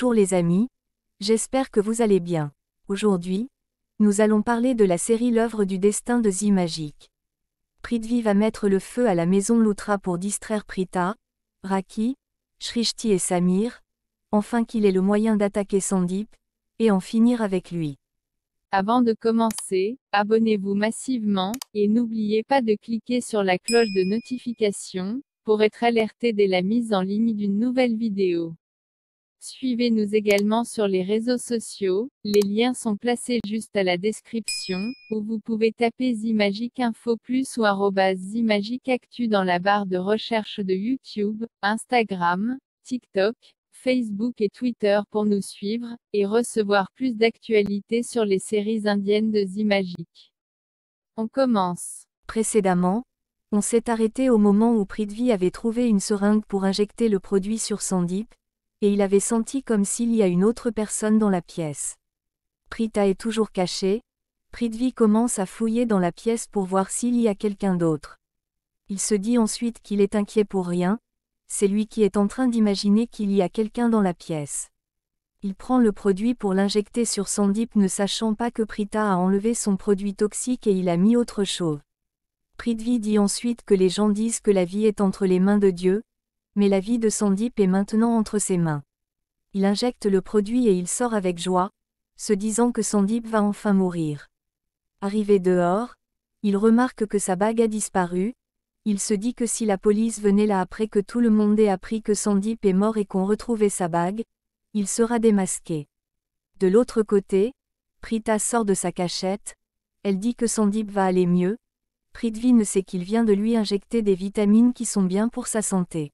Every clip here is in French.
Bonjour les amis, j'espère que vous allez bien. Aujourd'hui, nous allons parler de la série L'œuvre du destin de Zi Magique. Prithvi va mettre le feu à la maison Loutra pour distraire Prita, Raki, Shrishti et Samir, afin qu'il ait le moyen d'attaquer Sandip, et en finir avec lui. Avant de commencer, abonnez-vous massivement, et n'oubliez pas de cliquer sur la cloche de notification, pour être alerté dès la mise en ligne d'une nouvelle vidéo. Suivez-nous également sur les réseaux sociaux, les liens sont placés juste à la description, où vous pouvez taper Zimagic Info Plus ou Zimagic Actu dans la barre de recherche de YouTube, Instagram, TikTok, Facebook et Twitter pour nous suivre, et recevoir plus d'actualités sur les séries indiennes de Zimagic. On commence. Précédemment, on s'est arrêté au moment où Prithvi avait trouvé une seringue pour injecter le produit sur Sandip, et il avait senti comme s'il y a une autre personne dans la pièce. Prita est toujours caché, Prithvi commence à fouiller dans la pièce pour voir s'il y a quelqu'un d'autre. Il se dit ensuite qu'il est inquiet pour rien, c'est lui qui est en train d'imaginer qu'il y a quelqu'un dans la pièce. Il prend le produit pour l'injecter sur Sandip ne sachant pas que Prita a enlevé son produit toxique et il a mis autre chose. Prithvi dit ensuite que les gens disent que la vie est entre les mains de Dieu, mais la vie de Sandip est maintenant entre ses mains. Il injecte le produit et il sort avec joie, se disant que Sandip va enfin mourir. Arrivé dehors, il remarque que sa bague a disparu, il se dit que si la police venait là après que tout le monde ait appris que Sandip est mort et qu'on retrouvait sa bague, il sera démasqué. De l'autre côté, Prita sort de sa cachette, elle dit que Sandip va aller mieux, Prithvi ne sait qu'il vient de lui injecter des vitamines qui sont bien pour sa santé.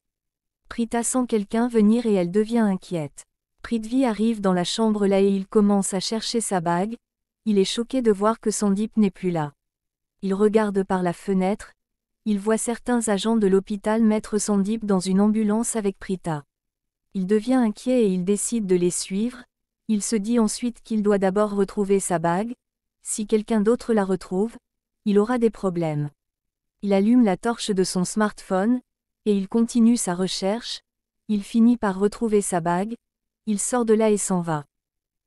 Prita sent quelqu'un venir et elle devient inquiète. Prithvi arrive dans la chambre là et il commence à chercher sa bague, il est choqué de voir que Sandip n'est plus là. Il regarde par la fenêtre, il voit certains agents de l'hôpital mettre Sandip dans une ambulance avec Prita. Il devient inquiet et il décide de les suivre, il se dit ensuite qu'il doit d'abord retrouver sa bague, si quelqu'un d'autre la retrouve, il aura des problèmes. Il allume la torche de son smartphone, et il continue sa recherche, il finit par retrouver sa bague, il sort de là et s'en va.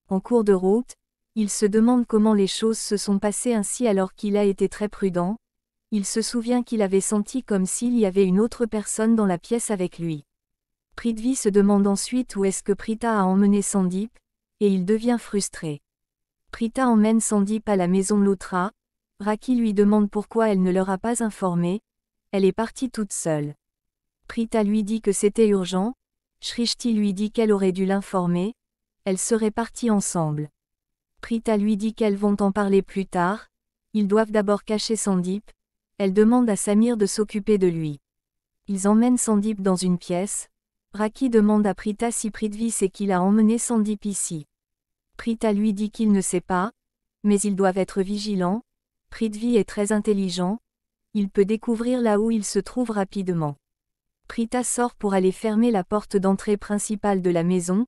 En cours de route, il se demande comment les choses se sont passées ainsi alors qu'il a été très prudent, il se souvient qu'il avait senti comme s'il y avait une autre personne dans la pièce avec lui. Prithvi se demande ensuite où est-ce que Prita a emmené Sandip, et il devient frustré. Prita emmène Sandip à la maison Loutra, Raki lui demande pourquoi elle ne leur a pas informé, elle est partie toute seule. Prita lui dit que c'était urgent, Shrishti lui dit qu'elle aurait dû l'informer, elles seraient parties ensemble. Prita lui dit qu'elles vont en parler plus tard, ils doivent d'abord cacher Sandip, elle demande à Samir de s'occuper de lui. Ils emmènent Sandip dans une pièce, Raki demande à Prita si Prithvi sait qu'il a emmené Sandip ici. Prita lui dit qu'il ne sait pas, mais ils doivent être vigilants, Prithvi est très intelligent, il peut découvrir là où il se trouve rapidement. Prita sort pour aller fermer la porte d'entrée principale de la maison.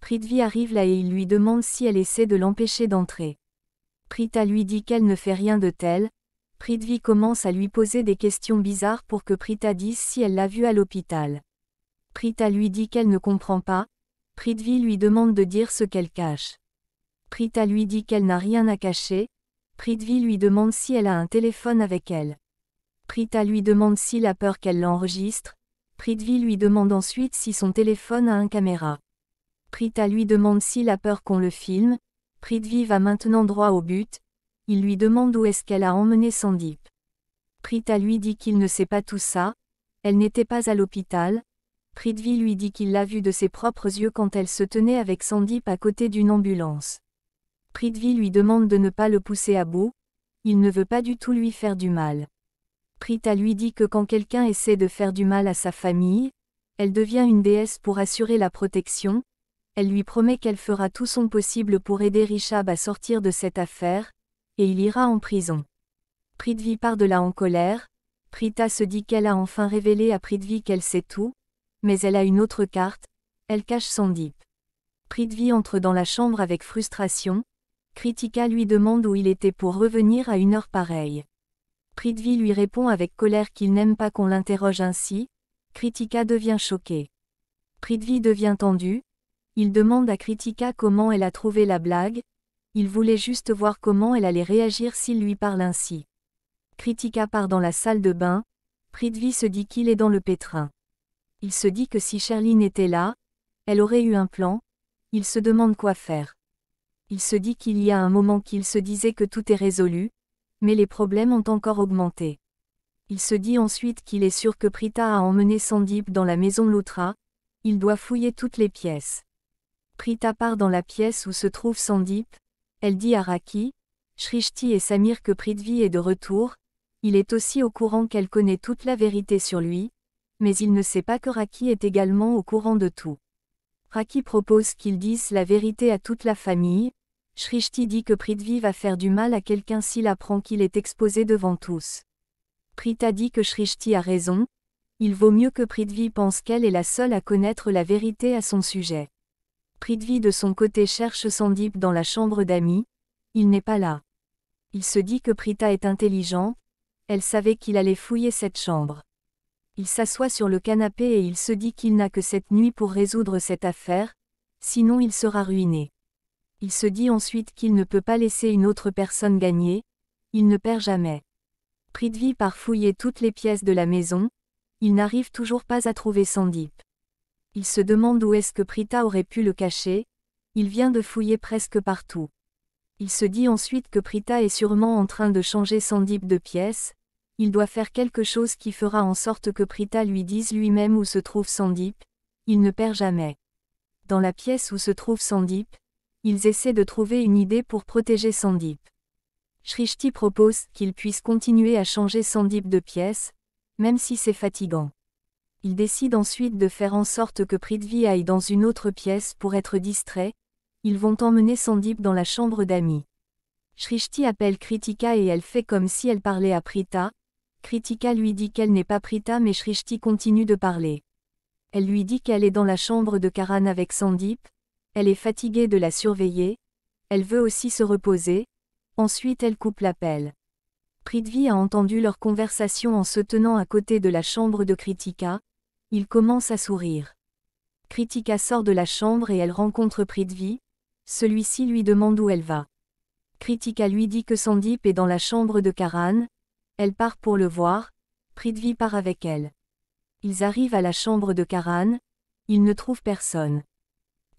Prithvi arrive là et il lui demande si elle essaie de l'empêcher d'entrer. Prita lui dit qu'elle ne fait rien de tel. Prithvi commence à lui poser des questions bizarres pour que Prita dise si elle l'a vu à l'hôpital. Prita lui dit qu'elle ne comprend pas. Prithvi lui demande de dire ce qu'elle cache. Prita lui dit qu'elle n'a rien à cacher. Prithvi lui demande si elle a un téléphone avec elle. Prita lui demande s'il a peur qu'elle l'enregistre. Prithvi lui demande ensuite si son téléphone a un caméra. Prita lui demande s'il a peur qu'on le filme. Prithvi va maintenant droit au but. Il lui demande où est-ce qu'elle a emmené Sandip. Prita lui dit qu'il ne sait pas tout ça. Elle n'était pas à l'hôpital. Prithvi lui dit qu'il l'a vue de ses propres yeux quand elle se tenait avec Sandip à côté d'une ambulance. Prithvi lui demande de ne pas le pousser à bout. Il ne veut pas du tout lui faire du mal. Prita lui dit que quand quelqu'un essaie de faire du mal à sa famille, elle devient une déesse pour assurer la protection, elle lui promet qu'elle fera tout son possible pour aider Rishab à sortir de cette affaire, et il ira en prison. Prithvi part de là en colère, Prita se dit qu'elle a enfin révélé à Prithvi qu'elle sait tout, mais elle a une autre carte, elle cache Sandip. Prithvi entre dans la chambre avec frustration, Kritika lui demande où il était pour revenir à une heure pareille. Prithvi lui répond avec colère qu'il n'aime pas qu'on l'interroge ainsi, Kritika devient choquée. Prithvi devient tendu, Il demande à Kritika comment elle a trouvé la blague, il voulait juste voir comment elle allait réagir s'il lui parle ainsi. Kritika part dans la salle de bain, Prithvi se dit qu'il est dans le pétrin. Il se dit que si Sherline était là, elle aurait eu un plan, il se demande quoi faire. Il se dit qu'il y a un moment qu'il se disait que tout est résolu, mais les problèmes ont encore augmenté. Il se dit ensuite qu'il est sûr que Prita a emmené Sandip dans la maison Loutra, il doit fouiller toutes les pièces. Prita part dans la pièce où se trouve Sandip, elle dit à Raki, Shrishti et Samir que Prithvi est de retour, il est aussi au courant qu'elle connaît toute la vérité sur lui, mais il ne sait pas que Raki est également au courant de tout. Raki propose qu'ils disent la vérité à toute la famille, Shrishti dit que Prithvi va faire du mal à quelqu'un s'il apprend qu'il est exposé devant tous. Prita dit que Shrishti a raison, il vaut mieux que Prithvi pense qu'elle est la seule à connaître la vérité à son sujet. Prithvi de son côté cherche Sandip dans la chambre d'amis, il n'est pas là. Il se dit que Prita est intelligente, elle savait qu'il allait fouiller cette chambre. Il s'assoit sur le canapé et il se dit qu'il n'a que cette nuit pour résoudre cette affaire, sinon il sera ruiné. Il se dit ensuite qu'il ne peut pas laisser une autre personne gagner, il ne perd jamais. Prithvi part fouiller toutes les pièces de la maison, il n'arrive toujours pas à trouver Sandip. Il se demande où est-ce que Prita aurait pu le cacher, il vient de fouiller presque partout. Il se dit ensuite que Prita est sûrement en train de changer Sandip de pièce, il doit faire quelque chose qui fera en sorte que Prita lui dise lui-même où se trouve Sandip, il ne perd jamais. Dans la pièce où se trouve Sandip, ils essaient de trouver une idée pour protéger Sandip. Shrishti propose qu'il puisse continuer à changer Sandip de pièce, même si c'est fatigant. Il décide ensuite de faire en sorte que Prithvi aille dans une autre pièce pour être distrait, ils vont emmener Sandip dans la chambre d'amis. Shrishti appelle Kritika et elle fait comme si elle parlait à Prita, Kritika lui dit qu'elle n'est pas Prita mais Shrishti continue de parler. Elle lui dit qu'elle est dans la chambre de Karan avec Sandip, elle est fatiguée de la surveiller, elle veut aussi se reposer, ensuite elle coupe l'appel. Prithvi a entendu leur conversation en se tenant à côté de la chambre de Kritika, il commence à sourire. Kritika sort de la chambre et elle rencontre Prithvi, celui-ci lui demande où elle va. Kritika lui dit que Sandip est dans la chambre de Karan, elle part pour le voir, Prithvi part avec elle. Ils arrivent à la chambre de Karan, ils ne trouvent personne.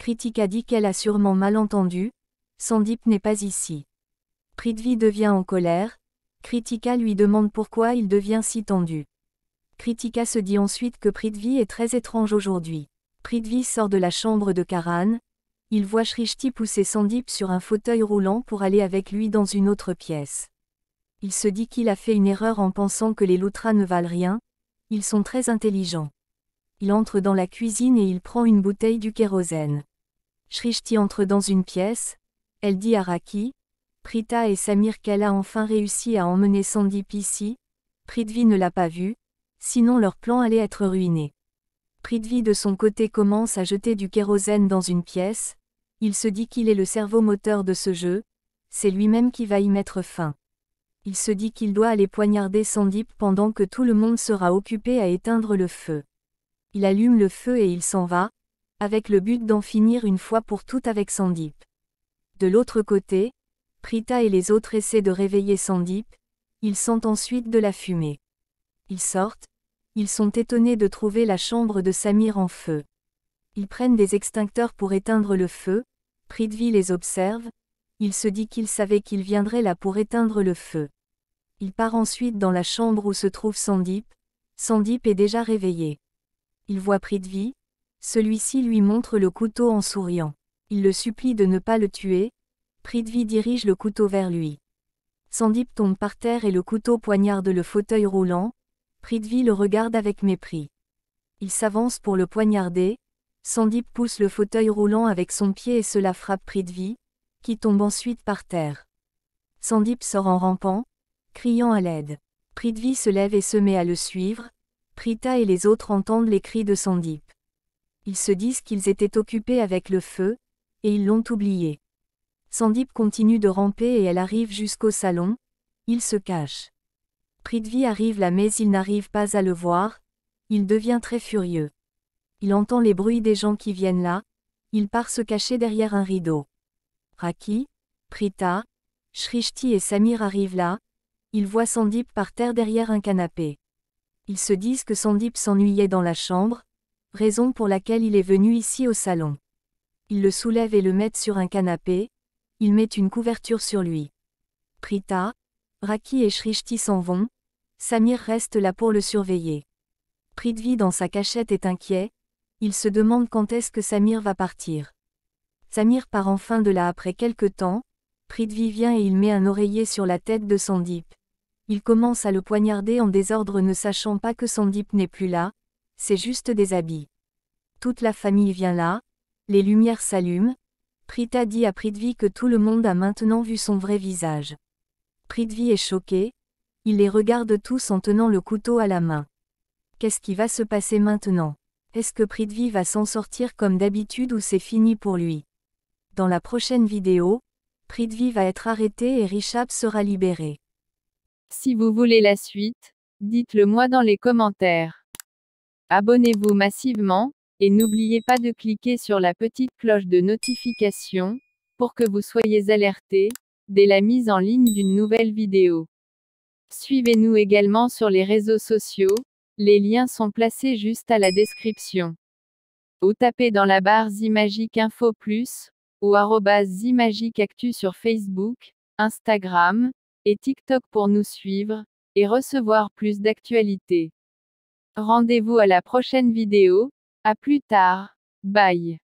Kritika dit qu'elle a sûrement mal entendu, Sandip n'est pas ici. Prithvi devient en colère, Kritika lui demande pourquoi il devient si tendu. Kritika se dit ensuite que Prithvi est très étrange aujourd'hui. Prithvi sort de la chambre de Karan, il voit Shrishti pousser Sandip sur un fauteuil roulant pour aller avec lui dans une autre pièce. Il se dit qu'il a fait une erreur en pensant que les loutras ne valent rien, ils sont très intelligents. Il entre dans la cuisine et il prend une bouteille du kérosène. Shrishti entre dans une pièce, elle dit à Raki, Prita et Samir qu'elle a enfin réussi à emmener Sandip ici, Prithvi ne l'a pas vu, sinon leur plan allait être ruiné. Prithvi de son côté commence à jeter du kérosène dans une pièce, il se dit qu'il est le cerveau moteur de ce jeu, c'est lui-même qui va y mettre fin. Il se dit qu'il doit aller poignarder Sandip pendant que tout le monde sera occupé à éteindre le feu. Il allume le feu et il s'en va, avec le but d'en finir une fois pour toutes avec Sandip. De l'autre côté, Prita et les autres essaient de réveiller Sandip, ils sentent ensuite de la fumée. Ils sortent, ils sont étonnés de trouver la chambre de Samir en feu. Ils prennent des extincteurs pour éteindre le feu, Prithvi les observe, il se dit qu'il savait qu'il viendrait là pour éteindre le feu. Il part ensuite dans la chambre où se trouve Sandip, Sandip est déjà réveillé. Il voit Prithvi, celui-ci lui montre le couteau en souriant. Il le supplie de ne pas le tuer. Prithvi dirige le couteau vers lui. Sandip tombe par terre et le couteau poignarde le fauteuil roulant. Prithvi le regarde avec mépris. Il s'avance pour le poignarder. Sandip pousse le fauteuil roulant avec son pied et cela frappe Prithvi, qui tombe ensuite par terre. Sandip sort en rampant, criant à l'aide. Prithvi se lève et se met à le suivre. Prita et les autres entendent les cris de Sandip ils se disent qu'ils étaient occupés avec le feu, et ils l'ont oublié. Sandip continue de ramper et elle arrive jusqu'au salon, il se cache. Prithvi arrive là mais il n'arrive pas à le voir, il devient très furieux. Il entend les bruits des gens qui viennent là, Il part se cacher derrière un rideau. Raki, Prita, Shrishti et Samir arrivent là, ils voient Sandip par terre derrière un canapé. Ils se disent que Sandip s'ennuyait dans la chambre, raison pour laquelle il est venu ici au salon. Ils le soulèvent et le mettent sur un canapé, ils mettent une couverture sur lui. Prita, Raki et Shrishti s'en vont, Samir reste là pour le surveiller. Prithvi dans sa cachette est inquiet, il se demande quand est-ce que Samir va partir. Samir part enfin de là après quelque temps, Prithvi vient et il met un oreiller sur la tête de Sandip. Il commence à le poignarder en désordre ne sachant pas que Sandip n'est plus là, c'est juste des habits. Toute la famille vient là, les lumières s'allument, Prita dit à Prithvi que tout le monde a maintenant vu son vrai visage. Prithvi est choqué, il les regarde tous en tenant le couteau à la main. Qu'est-ce qui va se passer maintenant? Est-ce que Prithvi va s'en sortir comme d'habitude ou c'est fini pour lui? Dans la prochaine vidéo, Prithvi va être arrêté et Rishab sera libéré. Si vous voulez la suite, dites-le moi dans les commentaires. Abonnez-vous massivement, et n'oubliez pas de cliquer sur la petite cloche de notification, pour que vous soyez alerté, dès la mise en ligne d'une nouvelle vidéo. Suivez-nous également sur les réseaux sociaux, les liens sont placés juste à la description. Ou tapez dans la barre Zimagique Info Plus, ou Zimagique Actu sur Facebook, Instagram, et TikTok pour nous suivre, et recevoir plus d'actualités. Rendez-vous à la prochaine vidéo, à plus tard, bye.